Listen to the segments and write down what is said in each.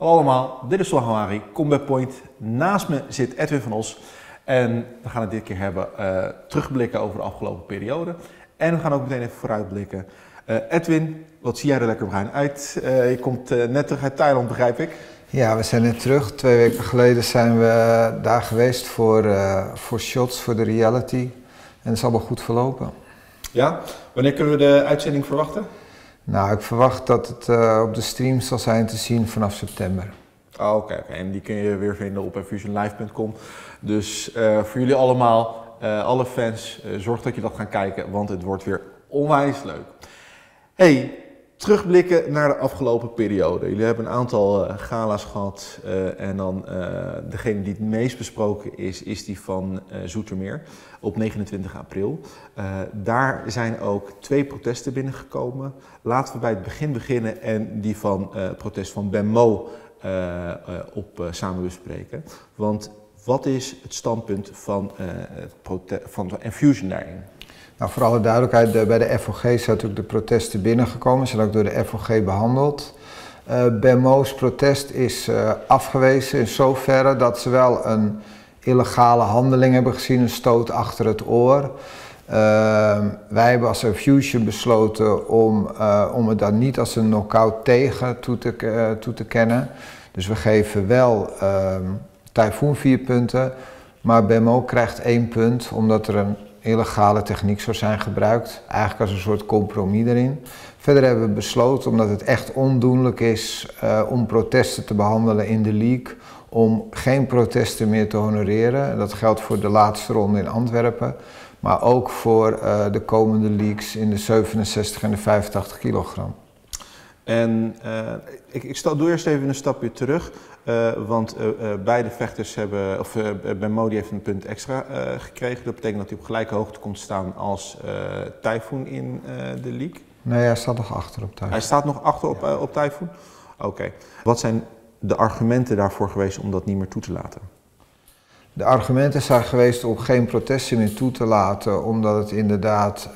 Hallo allemaal, dit is Solhawari, Combat Point. Naast me zit Edwin van Os. En we gaan het dit keer hebben uh, terugblikken over de afgelopen periode. En we gaan ook meteen even vooruitblikken. Uh, Edwin, wat zie jij er lekker bruin uit? Uh, je komt net terug uit Thailand, begrijp ik. Ja, we zijn net terug. Twee weken geleden zijn we daar geweest voor, voor shots, voor de reality. En het is allemaal goed verlopen. Ja, wanneer kunnen we de uitzending verwachten? Nou, ik verwacht dat het uh, op de stream zal zijn te zien vanaf september. Oh, Oké, en die kun je weer vinden op fusionlive.com. Dus uh, voor jullie allemaal, uh, alle fans, zorg dat je dat gaat kijken, want het wordt weer onwijs leuk. Hey, Terugblikken naar de afgelopen periode. Jullie hebben een aantal uh, gala's gehad uh, en dan uh, degene die het meest besproken is, is die van Zoetermeer op 29 april. daar zijn ook twee protesten binnengekomen. Laten we bij het begin beginnen en die van het protest van Ben Mo op samen bespreken. Want wat is het standpunt van, het van Infusion daarin? Nou, voor alle duidelijkheid, bij de FOG zijn natuurlijk de protesten binnengekomen, zijn ook door de FOG behandeld. Uh, ben Mo's protest is uh, afgewezen in zoverre dat ze wel een illegale handeling hebben gezien, een stoot achter het oor. Uh, wij hebben als Infusion besloten om, om het dan niet als een knockout tegen toe te, toe te kennen. Dus we geven wel ehm, Typhoon vier punten, maar Bemo krijgt één punt omdat er een illegale techniek zou zijn gebruikt. Eigenlijk als een soort compromis erin. Verder hebben we besloten, omdat het echt ondoenlijk is uh, om protesten te behandelen in de league, om geen protesten meer te honoreren. Dat geldt voor de laatste ronde in Antwerpen, maar ook voor uh, de komende leagues in de 67 en de 85 kilogram. En uh, ik, ik stel, doe eerst even een stapje terug. Uh, want uh, beide vechters hebben, of Ben Modi heeft een punt extra gekregen. Dat betekent dat hij op gelijke hoogte komt staan als Typhoon in de league. Nee, hij staat nog achter op Typhoon. Hij staat nog achter op, op Typhoon? Oké. Okay. Wat zijn de argumenten daarvoor geweest om dat niet meer toe te laten? De argumenten zijn geweest om geen protesten meer toe te laten, omdat het inderdaad,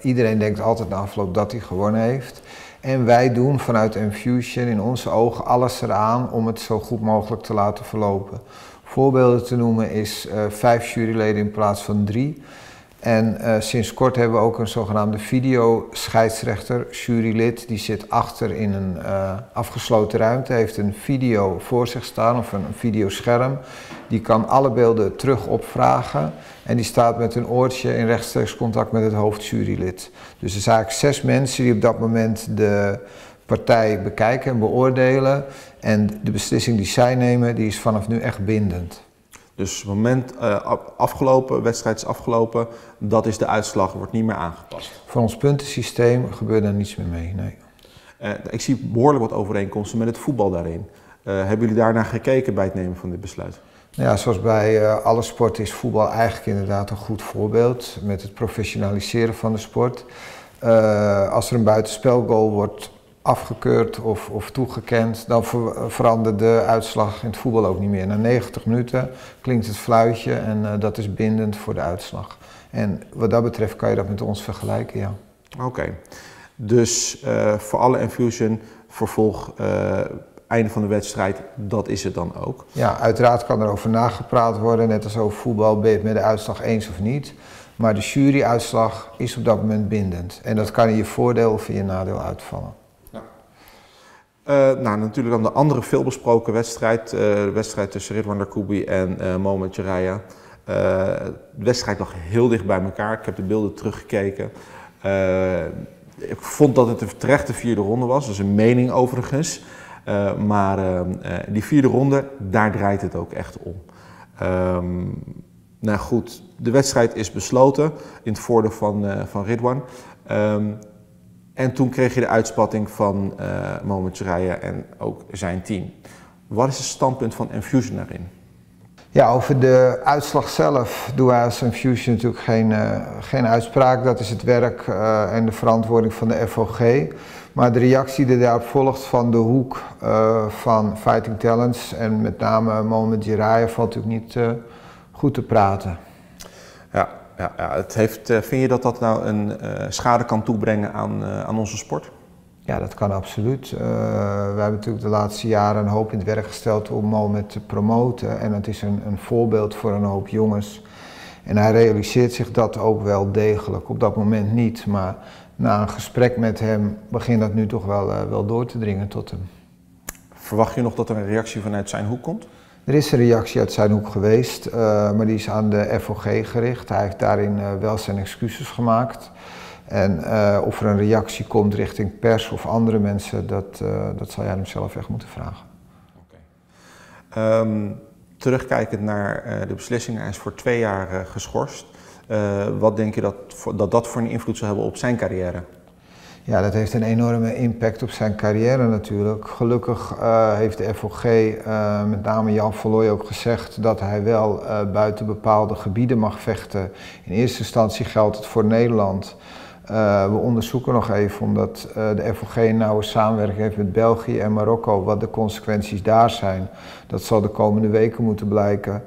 iedereen denkt altijd na afloop dat hij gewonnen heeft. En wij doen vanuit Infusion in onze ogen alles eraan om het zo goed mogelijk te laten verlopen. Voorbeelden te noemen is uh, vijf juryleden in plaats van drie. En uh, sinds kort hebben we ook een zogenaamde videoscheidsrechter, jurylid. Die zit achter in een uh, afgesloten ruimte, heeft een video voor zich staan of een videoscherm. Die kan alle beelden terug opvragen en die staat met een oortje in rechtstreeks contact met het hoofdjurylid. Dus er zijn eigenlijk zes mensen die op dat moment de partij bekijken en beoordelen. En de beslissing die zij nemen, die is vanaf nu echt bindend. Dus het moment uh, afgelopen, wedstrijd is afgelopen, dat is de uitslag, wordt niet meer aangepast. Voor ons puntensysteem gebeurt er niets meer mee, nee. Uh, ik zie behoorlijk wat overeenkomsten met het voetbal daarin. Uh, hebben jullie daarnaar gekeken bij het nemen van dit besluit? Ja, zoals bij alle sporten is voetbal eigenlijk inderdaad een goed voorbeeld met het professionaliseren van de sport. Als er een buitenspelgoal wordt afgekeurd of, of toegekend, dan ver, verandert de uitslag in het voetbal ook niet meer. Na 90 minuten klinkt het fluitje en uh, dat is bindend voor de uitslag. En wat dat betreft kan je dat met ons vergelijken, ja. Oké, okay. dus voor alle infusion vervolg einde van de wedstrijd, dat is het dan ook. Ja, uiteraard kan er over nagepraat worden, net als over voetbal, ben je het met de uitslag eens of niet. Maar de juryuitslag is op dat moment bindend. En dat kan in je voordeel of in je nadeel uitvallen. Uh, nou, natuurlijk dan de andere veelbesproken wedstrijd. Uh, de wedstrijd tussen Ridwan Darkoubi en uh, Mohamed Jaraya. de wedstrijd lag heel dicht bij elkaar. Ik heb de beelden teruggekeken. ik vond dat het een terechte vierde ronde was. Dat is een mening overigens. Maar die vierde ronde, daar draait het ook echt om. Um, nou goed, de wedstrijd is besloten in het voordeel van, van Ridwan. Um, en toen kreeg je de uitspatting van Mohamed Jaraya en ook zijn team. Wat is het standpunt van Infusion daarin? Ja, over de uitslag zelf doen wij als Infusion natuurlijk geen, geen uitspraak. Dat is het werk en de verantwoording van de FOG. Maar de reactie die daarop volgt van de hoek uh, van Fighting Talents en met name Mohamed Jiraya valt natuurlijk niet uh, goed te praten. Ja. Het heeft, uh, vind je dat dat nou een schade kan toebrengen aan, aan onze sport? Ja, dat kan absoluut. Uh, we hebben natuurlijk de laatste jaren een hoop in het werk gesteld om Mohamed te promoten. En het is een, een voorbeeld voor een hoop jongens. En hij realiseert zich dat ook wel degelijk. Op dat moment niet, maar na een gesprek met hem begint dat nu toch wel, uh, wel door te dringen tot hem. Verwacht je nog dat er een reactie vanuit zijn hoek komt? Er is een reactie uit zijn hoek geweest, uh, maar die is aan de FOG gericht. Hij heeft daarin uh, wel zijn excuses gemaakt. En uh, of er een reactie komt richting pers of andere mensen, dat, dat zal jij hem zelf echt moeten vragen. Um, terugkijkend naar de beslissing, hij is voor twee jaar geschorst. wat denk je dat, dat dat voor een invloed zal hebben op zijn carrière? Ja, dat heeft een enorme impact op zijn carrière natuurlijk. Gelukkig uh, heeft de FOG, uh, met name Jan Verlooy, ook gezegd dat hij wel uh, buiten bepaalde gebieden mag vechten. In eerste instantie geldt het voor Nederland. we onderzoeken nog even, omdat de FOG een nauwe samenwerking heeft met België en Marokko, wat de consequenties daar zijn. Dat zal de komende weken moeten blijken.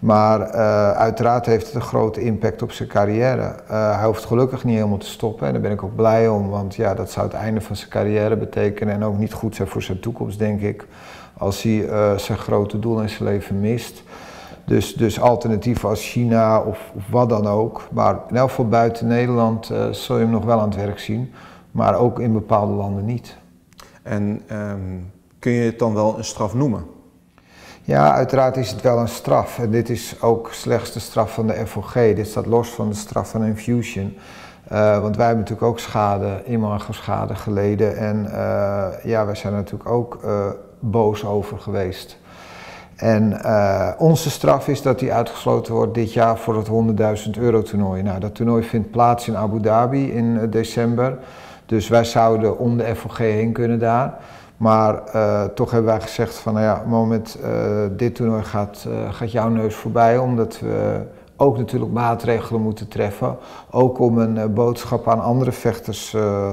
Maar uh, uiteraard heeft het een grote impact op zijn carrière. Uh, hij hoeft gelukkig niet helemaal te stoppen en daar ben ik ook blij om, want ja, dat zou het einde van zijn carrière betekenen en ook niet goed zijn voor zijn toekomst, denk ik, als hij uh, zijn grote doel in zijn leven mist. Dus, dus alternatieven als China of, of, wat dan ook. Maar in elk geval buiten Nederland zul je hem nog wel aan het werk zien, maar ook in bepaalde landen niet. En um, kun je het dan wel een straf noemen? Ja, uiteraard is het wel een straf. En dit is ook slechts de straf van de FOG. Dit staat los van de straf van Infusion. Uh, want wij hebben natuurlijk ook schade, imago-schade geleden. En uh, ja, wij zijn natuurlijk ook uh, boos over geweest. En onze straf is dat hij uitgesloten wordt dit jaar voor het 100.000 euro toernooi. Nou, dat toernooi vindt plaats in Abu Dhabi in december. Dus wij zouden om de FOG heen kunnen daar. Maar uh, toch hebben wij gezegd van, nou ja, moment, uh, dit toernooi gaat, uh, gaat jouw neus voorbij, omdat we ook natuurlijk maatregelen moeten treffen. Ook om een boodschap aan andere vechters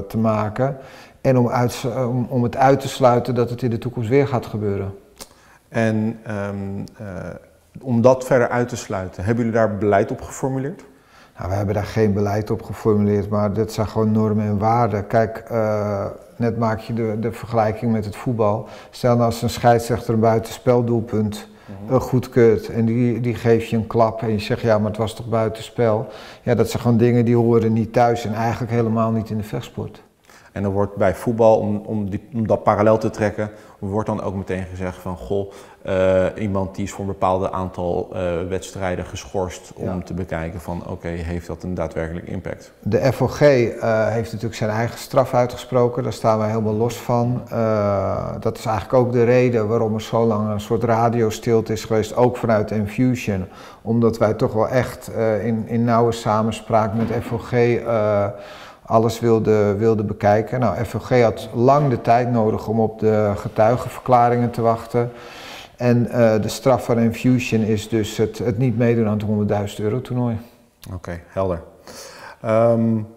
te maken. En om, uit, om, om, het uit te sluiten dat het in de toekomst weer gaat gebeuren. En um, om dat verder uit te sluiten, hebben jullie daar beleid op geformuleerd? Nou, we hebben daar geen beleid op geformuleerd, maar dit zijn gewoon normen en waarden. Kijk, net maak je de, de vergelijking met het voetbal. Stel nou als een scheidsrechter een buitenspeldoelpunt uh, goedkeurt en die, die geeft je een klap en je zegt ja, maar het was toch buitenspel. Ja, dat zijn gewoon dingen die horen niet thuis en eigenlijk helemaal niet in de vechtsport. En dan wordt bij voetbal, om, om, die, om dat parallel te trekken, wordt dan ook meteen gezegd van goh, uh, iemand die is voor een bepaald aantal uh, wedstrijden geschorst om ja. te bekijken van oké, okay, heeft dat een daadwerkelijk impact? De FOG uh, heeft natuurlijk zijn eigen straf uitgesproken, daar staan wij helemaal los van. dat is eigenlijk ook de reden waarom er zo lang een soort radiostilte is geweest, ook vanuit Infusion. Omdat wij toch wel echt in, in nauwe samenspraak met FOG alles wilde, wilde bekijken. Nou, FOG had lang de tijd nodig om op de getuigenverklaringen te wachten. En uh, de straf van Infusion is dus het, het niet meedoen aan het 100.000 euro toernooi. Oké, okay, helder. Um,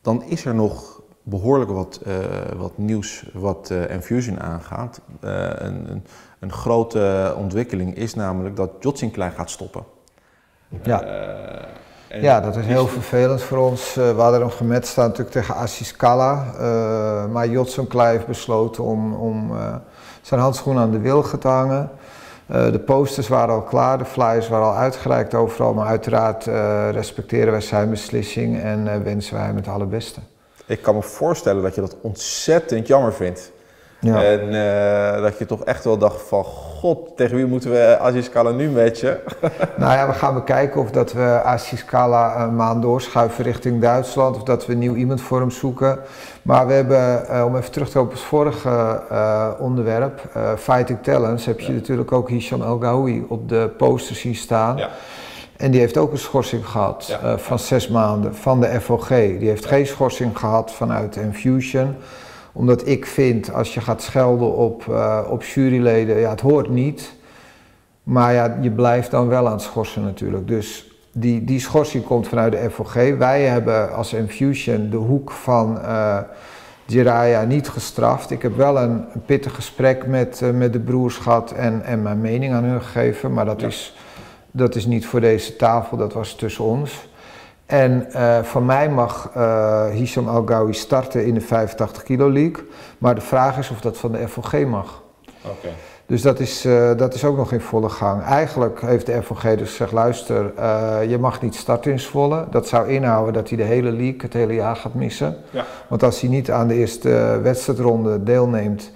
dan is er nog behoorlijk wat, uh, wat nieuws wat uh, Infusion aangaat. Een, een, een, grote ontwikkeling is namelijk dat Jot gaat stoppen. Ja. Ja, dat is heel vervelend voor ons. we hadden hem gemet staan natuurlijk tegen Assis Kala. maar Jotson heeft besloten om... om zijn handschoenen aan de wilgen te hangen. Uh, de posters waren al klaar, de flyers waren al uitgereikt overal, maar uiteraard respecteren wij zijn beslissing en wensen wij hem het allerbeste. Ik kan me voorstellen dat je dat ontzettend jammer vindt. Ja. En uh, dat je toch echt wel dacht van, god, tegen wie moeten we Aziz Kala nu matchen? nou ja, we gaan bekijken of dat we Aziz Kala een maand doorschuiven richting Duitsland. Of dat we nieuw iemand voor hem zoeken. Maar we hebben, uh, om even terug te komen op het vorige uh, onderwerp, Fighting Talents, heb je ja. natuurlijk ook Hisham El Ghaoui op de poster zien staan. Ja. En die heeft ook een schorsing gehad ja. van zes maanden van de FOG. Die heeft geen schorsing gehad vanuit Infusion omdat ik vind, als je gaat schelden op, uh, op juryleden, ja, het hoort niet. Maar ja, je blijft dan wel aan het schorsen natuurlijk. Dus die, die schorsing komt vanuit de FOG. Wij hebben als Infusion de hoek van uh, Jiraya niet gestraft. Ik heb wel een, een pittig gesprek met, uh, met de broers gehad en, en mijn mening aan hun gegeven. Maar dat, ja. is, dat is niet voor deze tafel, dat was tussen ons. En uh, van mij mag uh, Hisham Al-Gawi starten in de 85 kilo league. Maar de vraag is of dat van de FOG mag. Oké. Dus dat is, uh, dat is ook nog in volle gang. Eigenlijk heeft de FOG dus gezegd, luister, je mag niet starten in Zwolle. Dat zou inhouden dat hij de hele league, het hele jaar gaat missen. Ja. Want als hij niet aan de eerste wedstrijdronde deelneemt,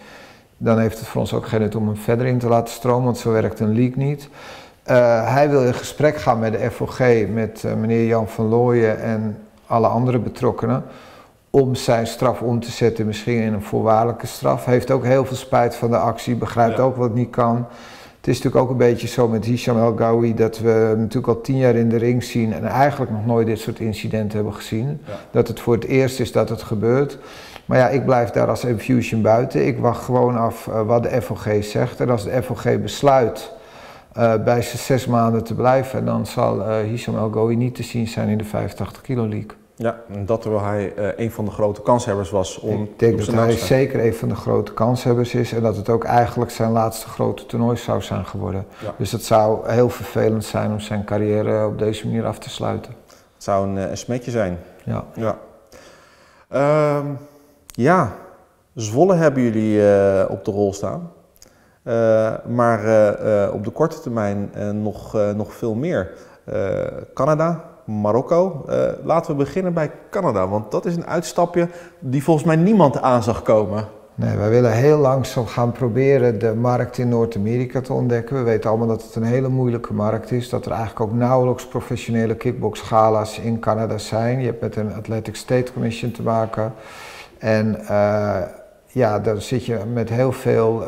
dan heeft het voor ons ook geen nut om hem verder in te laten stromen, want zo werkt een league niet. Uh, hij wil in gesprek gaan met de FOG, met uh, meneer Jan van Looyen en alle andere betrokkenen, om zijn straf om te zetten misschien in een voorwaardelijke straf. Hij heeft ook heel veel spijt van de actie, begrijpt ja. ook wat niet kan. Het is natuurlijk ook een beetje zo met Hisham El Gawi dat we natuurlijk al tien jaar in de ring zien en eigenlijk nog nooit dit soort incidenten hebben gezien. Ja. Dat het voor het eerst is dat het gebeurt. Maar ja, ik blijf daar als Infusion buiten. Ik wacht gewoon af uh, wat de FOG zegt. En als de FOG besluit bij zijn zes maanden te blijven, dan zal uh, Hisham El niet te zien zijn in de 85 kilo league. Ja, en dat terwijl hij uh, een van de grote kanshebbers was om. Ik denk dat hij zeker een van de grote kanshebbers is en dat het ook eigenlijk zijn laatste grote toernooi zou zijn geworden. Ja. Dus het zou heel vervelend zijn om zijn carrière op deze manier af te sluiten. Het zou een, een smetje zijn. Ja. Ja. Uh, ja, Zwolle hebben jullie uh, op de rol staan. Uh, maar uh, op de korte termijn nog, nog veel meer. Canada, Marokko. laten we beginnen bij Canada, want dat is een uitstapje die volgens mij niemand aan zag komen. Nee, wij willen heel langzaam gaan proberen de markt in Noord-Amerika te ontdekken. We weten allemaal dat het een hele moeilijke markt is. Dat er eigenlijk ook nauwelijks professionele kickbox-gala's in Canada zijn. Je hebt met een Athletic State Commission te maken. En ja, daar zit je met heel veel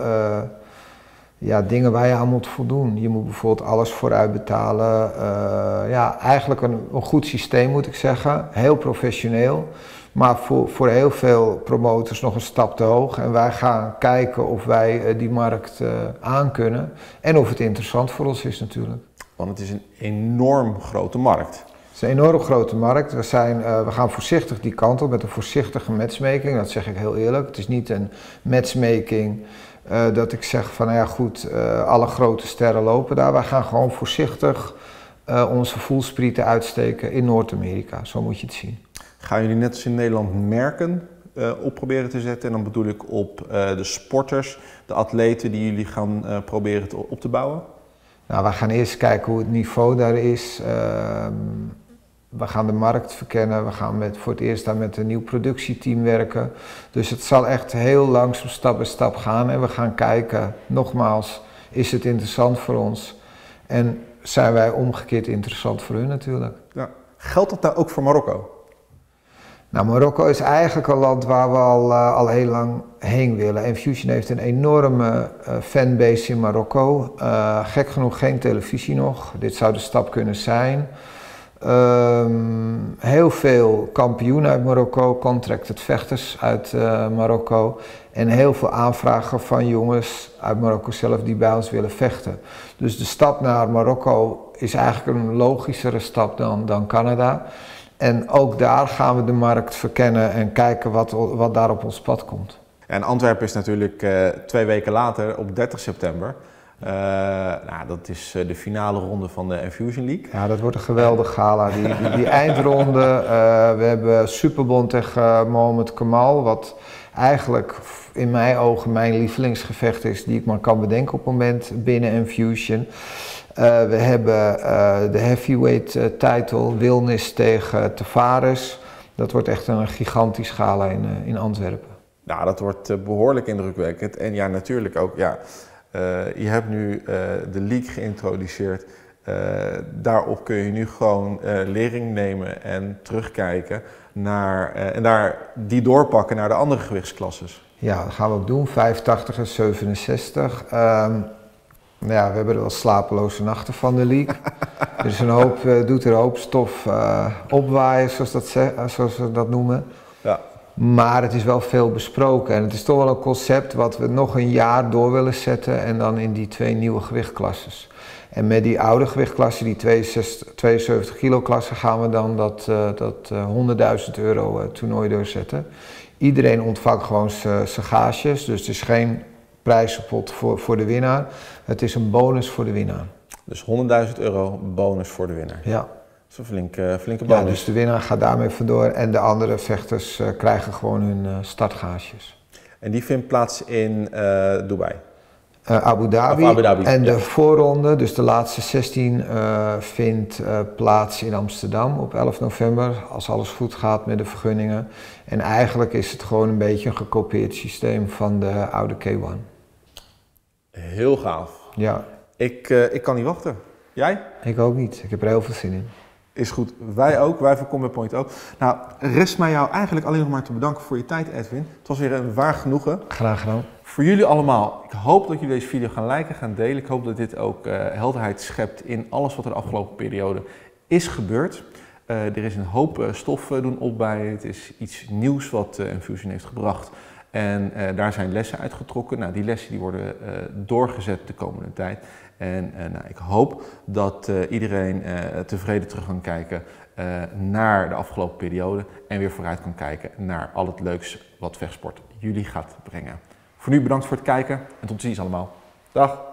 ja, dingen waar je aan moet voldoen. Je moet bijvoorbeeld alles vooruit betalen. Uh, ja, eigenlijk een, een, goed systeem moet ik zeggen. Heel professioneel. Maar voor, voor heel veel promotors nog een stap te hoog. En wij gaan kijken of wij die markt aan kunnen. En of het interessant voor ons is natuurlijk. Want het is een enorm grote markt. Het is een enorm grote markt. We, zijn, uh, we gaan voorzichtig die kant op met een voorzichtige matchmaking. Dat zeg ik heel eerlijk. Het is niet een matchmaking uh, dat ik zeg van nou ja goed, uh, alle grote sterren lopen daar. Wij gaan gewoon voorzichtig onze voelsprieten uitsteken in Noord-Amerika. Zo moet je het zien. Gaan jullie net als in Nederland merken op proberen te zetten? En dan bedoel ik op de sporters, de atleten die jullie gaan proberen te, op te bouwen? Nou, we gaan eerst kijken hoe het niveau daar is. We gaan de markt verkennen. We gaan met, voor het eerst daar met een nieuw productieteam werken. Dus het zal echt heel langzaam stap bij stap gaan. En we gaan kijken, nogmaals, is het interessant voor ons? En zijn wij omgekeerd interessant voor u natuurlijk? Ja. Geldt dat nou ook voor Marokko? Nou, Marokko is eigenlijk een land waar we al, uh, al heel lang heen willen. En Fusion heeft een enorme uh, fanbase in Marokko. Uh, gek genoeg geen televisie nog. Dit zou de stap kunnen zijn. Um, heel veel kampioenen uit Marokko, contracted vechters uit uh, Marokko. En heel veel aanvragen van jongens uit Marokko zelf die bij ons willen vechten. Dus de stap naar Marokko is eigenlijk een logischere stap dan, dan Canada. En ook daar gaan we de markt verkennen en kijken wat, wat daar op ons pad komt. En Antwerpen is natuurlijk uh, twee weken later, op 30 september. Uh, nou, dat is uh, de finale ronde van de Infusion League. Ja, dat wordt een geweldig gala. Die, die, die eindronde. Uh, we hebben Superbond tegen Mohamed Kamal. Wat eigenlijk in mijn ogen mijn lievelingsgevecht is die ik maar kan bedenken op het moment binnen Infusion. we hebben de heavyweight title Wilnis tegen Tavares. Dat wordt echt een gigantisch gala in, in Antwerpen. Nou, dat wordt behoorlijk indrukwekkend. En ja, natuurlijk ook, ja, je hebt nu uh, de league geïntroduceerd. Uh, daarop kun je nu gewoon lering nemen en terugkijken naar, en daar die doorpakken naar de andere gewichtsklasses. Ja, dat gaan we ook doen, 85 en 67. Um, nou ja, we hebben er wel slapeloze nachten van de league. dus een hoop, doet er een hoop stof opwaaien, zoals, dat zoals we dat noemen. Ja. Maar het is wel veel besproken en het is toch wel een concept wat we nog een jaar door willen zetten en dan in die twee nieuwe gewichtklasses. En met die oude gewichtklasse, die 62, 72 kilo klasse, gaan we dan dat, uh, dat uh, 100.000 euro uh, toernooi doorzetten. Iedereen ontvangt gewoon zijn gages, dus het is geen prijzenpot voor, voor de winnaar. Het is een bonus voor de winnaar. Dus 100.000 euro bonus voor de winnaar. Ja. Is een flinke, flinke Ja, bonus. dus de winnaar gaat daarmee vandoor en de andere vechters eh, krijgen gewoon hun eh, startgaasjes. En die vindt plaats in eh, Dubai. Eh, Abu, Dhabi. Abu Dhabi, En ja. de voorronde, dus de laatste 16, eh, vindt eh, plaats in Amsterdam op 11 november. Als alles goed gaat met de vergunningen. En eigenlijk is het gewoon een beetje een gekopieerd systeem van de oude K1. Heel gaaf. Ja, Ik, eh, ik kan niet wachten. Jij? ik ook niet. Ik heb er heel veel zin in. Is goed. Wij ook. Wij van Combat Point ook. Nou, rest mij jou eigenlijk alleen nog maar te bedanken voor je tijd, Edwin. Het was weer een waar genoegen. Graag gedaan. Voor jullie allemaal, ik hoop dat jullie deze video gaan liken, gaan delen. Ik hoop dat dit ook eh, helderheid schept in alles wat er de afgelopen periode is gebeurd. Eh, er is een hoop eh, stof doen opbijen. Het is iets nieuws wat Infusion heeft gebracht. En eh, daar zijn lessen uitgetrokken. Nou, die lessen die worden eh, doorgezet de komende tijd. En eh, nou, ik hoop dat iedereen tevreden terug kan kijken naar de afgelopen periode. En weer vooruit kan kijken naar al het leuks wat vechtsport jullie gaat brengen. Voor nu bedankt voor het kijken en tot ziens allemaal. Dag!